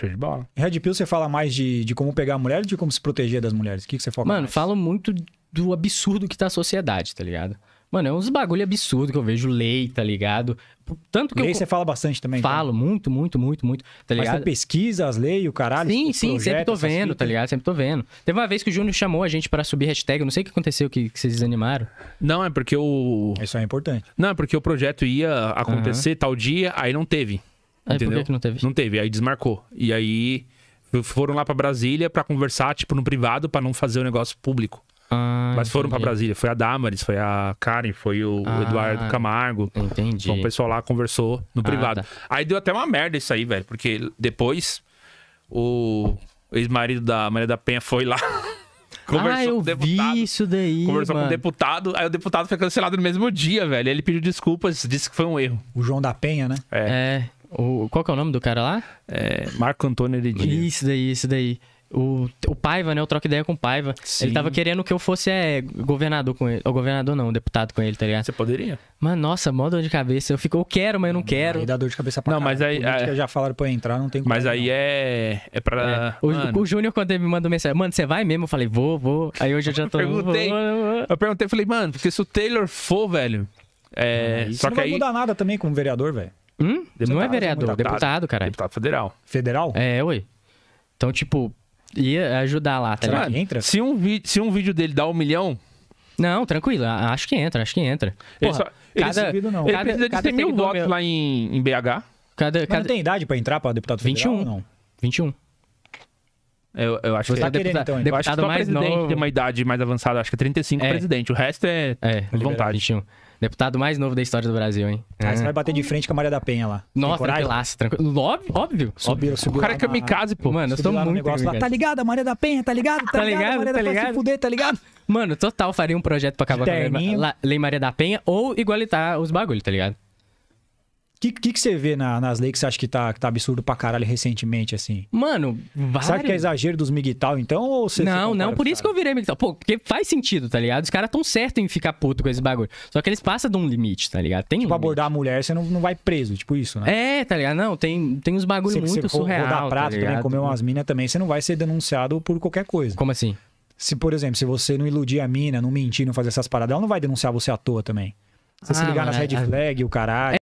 Show de bola. Red Pill você fala mais de, de como pegar a mulher ou de como se proteger das mulheres? O que, que você foca Mano, mais? falo muito do absurdo que tá a sociedade, tá ligado? Mano, é uns bagulho absurdo que eu vejo lei, tá ligado? Tanto que Lei eu você fala bastante também. então? falo muito, muito, muito, muito, tá Mas ligado? você pesquisa as leis, o caralho? Sim, sim, sempre tô vendo, fitas? tá ligado? Sempre tô vendo. Teve uma vez que o Júnior chamou a gente pra subir hashtag, eu não sei o que aconteceu que, que vocês desanimaram. Não, é porque o. Isso é importante. Não, é porque o projeto ia acontecer tal dia, aí não teve. Aí por entendeu? que, que não teve? Não teve, aí desmarcou. E aí foram lá pra Brasília pra conversar, tipo, no privado, pra não fazer o negócio público. Ah, Mas foram pra entendi. Brasília. Foi a Damaris, foi a Karen, foi o Ah, Eduardo Camargo. Entendi. Então o pessoal lá conversou no Ah, privado. tá. Aí deu até uma merda isso aí, velho. Porque depois o ex-marido da Maria da Penha foi lá. ah, eu vi isso daí, Conversou com mano. o deputado, aí o deputado foi cancelado no mesmo dia, velho. Ele pediu desculpas, disse que foi um erro. O João da Penha, né? É, o, qual que é o nome do cara lá? É, Marco Antônio Heredia. Isso daí, isso daí. O, o Paiva, né? Eu troco ideia com o Paiva. Sim. Ele tava querendo que eu fosse é, governador com ele. Ou governador não, deputado com ele, tá ligado? Você poderia? Mano, nossa, mó dor de cabeça. Eu fico, eu quero, mas eu não quero. Aí dá dor de cabeça pra Não, caralho. mas aí- Política é- já falaram pra eu entrar, não tem Mas aí não. é. É pra. O, Mano, o Júnior, quando ele me mandou mensagem, mano, você vai mesmo? Eu falei, vou, vou. Aí hoje eu já tô. Perguntei. vou, vou, vou. Eu perguntei, falei, mano, porque se o Taylor for, velho. É. Isso só não que vai aí. mudar nada também como vereador, velho. Hum? Não é vereador, deputado. deputado, caralho. Deputado federal. Federal? É, ué. Então, tipo, ia ajudar lá, tá Será ligado? que entra? Se um, vi- se um vídeo dele dá um milhão, Não, tranquilo. Acho que entra, acho que entra. ele, Porra, só, ele, cada, duvido não. ele cada, precisa de cada 100 mil votos meu- lá em, em BH. Cada, Mas cada... não tem idade pra entrar pra deputado federal 21. ou não? 21. Eu, eu acho Você que é é. tá querendo, deputado, então? Eu acho que deputado só mais presidente novo. tem uma idade mais avançada. Acho que é 35 É. presidente. O resto é. É, vontade. 21. Deputado mais novo da história do Brasil, hein? Você É. vai bater de frente com a Maria da Penha lá. Nossa, tranquilaço, tranquilo. Óbvio, óbvio. Subiu, O subiu cara lá é na- kamikaze, pô. Mano, eu sou no muito negócio lá. Tá ligado, a Maria da Penha? Tá ligado? Tá, Tá ligado? ligado, A Maria tá da Penha ligado? se fuder, tá ligado? Mano, total faria um projeto pra acabar com a Terninho. Lei, La- Lei Maria da Penha ou igualitar os bagulhos, tá ligado? O que, que, que você vê na- nas leis que você acha que tá, que tá absurdo pra caralho recentemente, assim? Mano, vários... Acha que é exagero dos migtal, então? Ou você, não, não, por isso que eu virei militar. Pô, porque faz sentido, tá ligado? Os caras tão certos em ficar puto com esse bagulho. Só que eles passam de um limite, tá ligado? Tem um Tipo, limite. abordar a mulher, você não, não vai preso, tipo isso, né? É, tá ligado? Não, tem, tem uns bagulho Você, muito você surreal, rodar prato tá também, comer umas minas também, você não vai ser denunciado por qualquer coisa. Como assim? Se, por exemplo, se você não iludir a mina, não mentir, não fazer essas paradas, ela não vai denunciar você à toa também. Você se Ah, ligar mano, nas red é- flag, o caralho.